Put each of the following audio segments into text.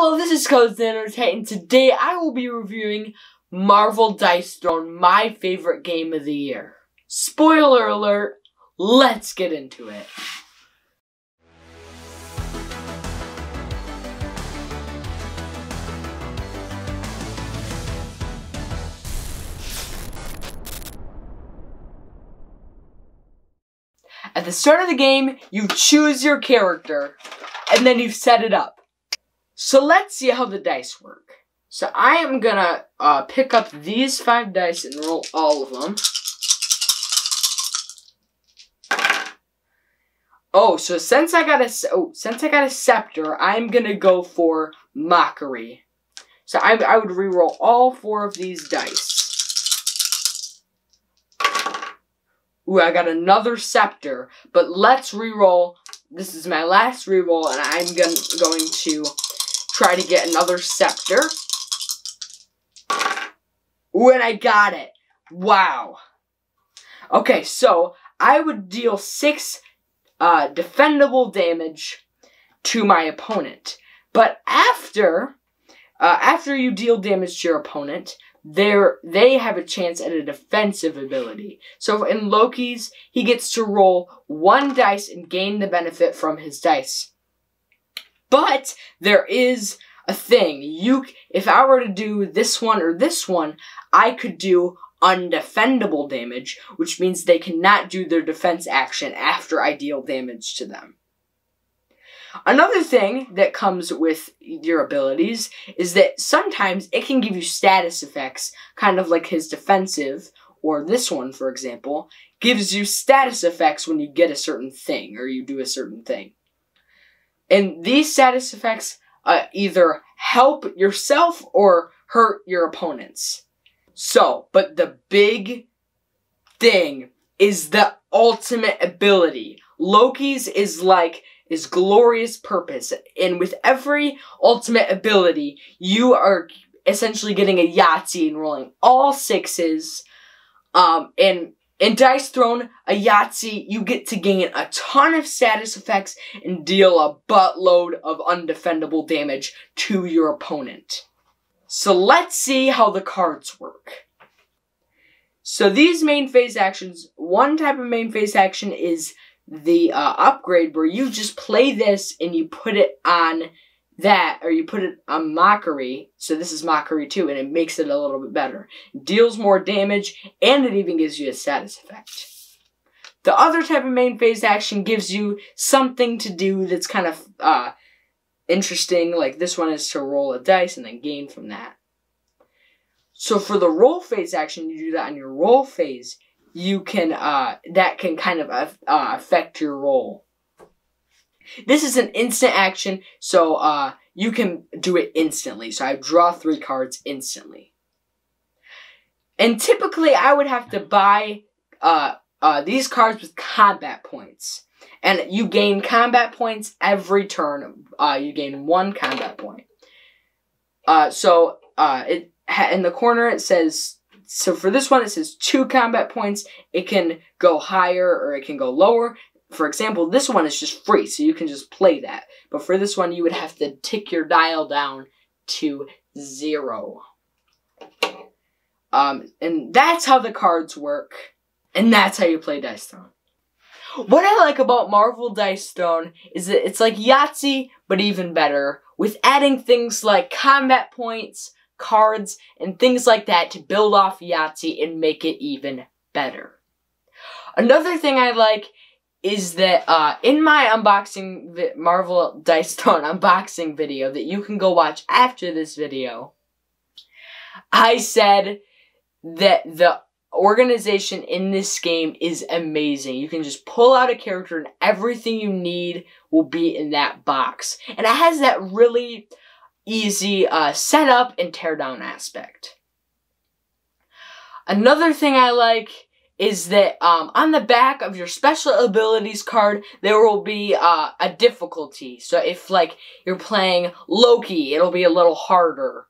Hello, this is Codes Nanotite. Today I will be reviewing Marvel Dice Throne, my favorite game of the year. Spoiler alert, let's get into it. At the start of the game, you choose your character, and then you set it up. So let's see how the dice work. So I am gonna uh, pick up these five dice and roll all of them. Oh, so since I got a oh, since I got a scepter, I'm gonna go for mockery. So I I would re-roll all four of these dice. Ooh, I got another scepter, but let's re-roll. This is my last re-roll, and I'm gonna, going to try to get another scepter. Ooh, and I got it. Wow. Okay, so I would deal six uh, defendable damage to my opponent. But after, uh, after you deal damage to your opponent, they're, they have a chance at a defensive ability. So in Loki's, he gets to roll one dice and gain the benefit from his dice. But there is a thing. You, if I were to do this one or this one, I could do undefendable damage, which means they cannot do their defense action after I deal damage to them. Another thing that comes with your abilities is that sometimes it can give you status effects, kind of like his defensive, or this one, for example, gives you status effects when you get a certain thing or you do a certain thing. And these status effects uh, either help yourself or hurt your opponents. So, but the big thing is the ultimate ability. Loki's is like his glorious purpose. And with every ultimate ability, you are essentially getting a Yahtzee and rolling all sixes. Um, and in Dice Throne, a Yahtzee, you get to gain a ton of status effects and deal a buttload of undefendable damage to your opponent. So let's see how the cards work. So these main phase actions, one type of main phase action is the uh, upgrade where you just play this and you put it on that, or you put it on Mockery, so this is Mockery too, and it makes it a little bit better. Deals more damage, and it even gives you a status effect. The other type of main phase action gives you something to do that's kind of uh, interesting, like this one is to roll a dice and then gain from that. So for the roll phase action, you do that on your roll phase, you can, uh, that can kind of uh, affect your roll. This is an instant action, so uh, you can do it instantly. So I draw three cards instantly. And typically, I would have to buy uh, uh, these cards with combat points. And you gain combat points every turn. Uh, you gain one combat point. Uh, so uh, it in the corner it says so for this one it says two combat points. It can go higher or it can go lower for example, this one is just free, so you can just play that. But for this one, you would have to tick your dial down to zero. Um, and that's how the cards work. And that's how you play Dice Throne. What I like about Marvel Dice Throne is that it's like Yahtzee, but even better, with adding things like combat points, cards, and things like that to build off Yahtzee and make it even better. Another thing I like is that uh, in my unboxing vi- Marvel Dice Throne unboxing video that you can go watch after this video, I said that the organization in this game is amazing. You can just pull out a character and everything you need will be in that box. And it has that really easy uh, setup and teardown aspect. Another thing I like is that um, on the back of your special abilities card, there will be uh, a difficulty. So if, like, you're playing Loki, it'll be a little harder.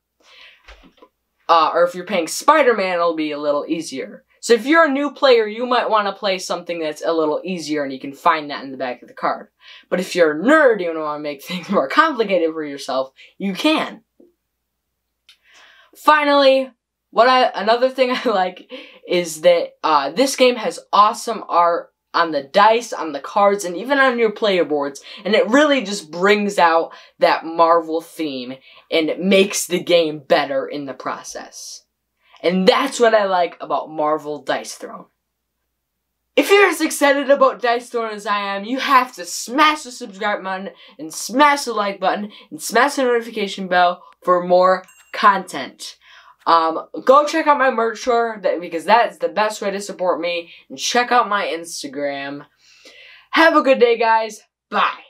Uh, or if you're playing Spider-Man, it'll be a little easier. So if you're a new player, you might want to play something that's a little easier and you can find that in the back of the card. But if you're a nerd, you want to make things more complicated for yourself, you can. Finally, what I another thing I like is that uh, this game has awesome art on the dice, on the cards, and even on your player boards, and it really just brings out that Marvel theme and it makes the game better in the process. And that's what I like about Marvel Dice Throne. If you're as excited about Dice Throne as I am, you have to smash the subscribe button and smash the like button and smash the notification bell for more content. Um, go check out my merch store that, because that's the best way to support me. And check out my Instagram. Have a good day, guys. Bye.